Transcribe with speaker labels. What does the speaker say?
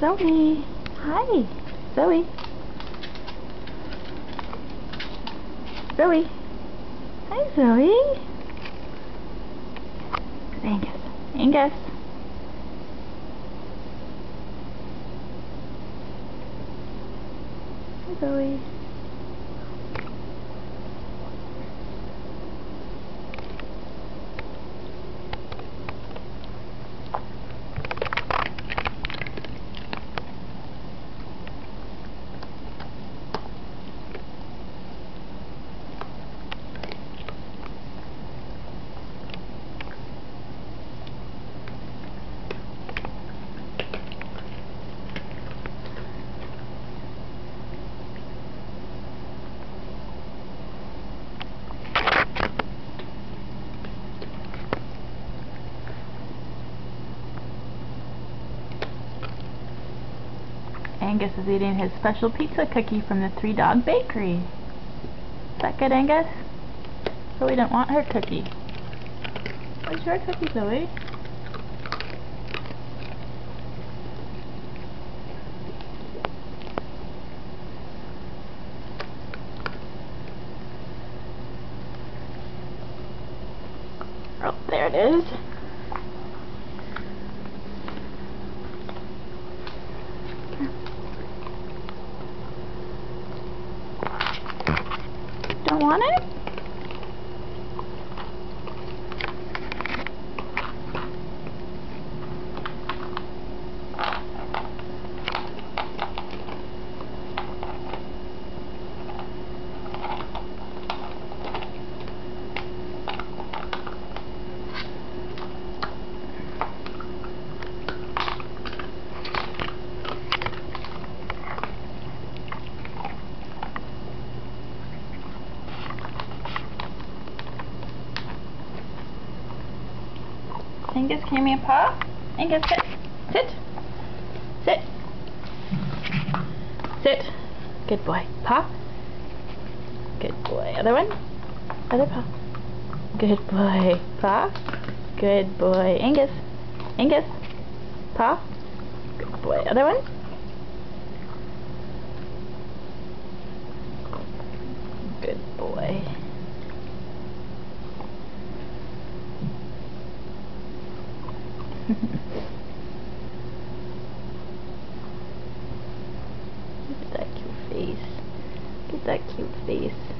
Speaker 1: Zoey. Hi. Zoey. Zoey. Hi, Zoey. Angus. Angus. Hi, Zoey. Angus is eating his special pizza cookie from the Three Dog Bakery. Is that good, Angus? Zoey didn't want her cookie. Where's your cookie, Zoey? Oh, there it is. Want it? Angus, give me a paw? Angus, sit. Sit. Sit. Sit. Good boy. Paw. Good boy. Other one. Other paw. Good boy. Paw. Good boy. Angus. Angus. Paw. Good boy. Other one. que tá aqui o Face? que tá aqui o Face?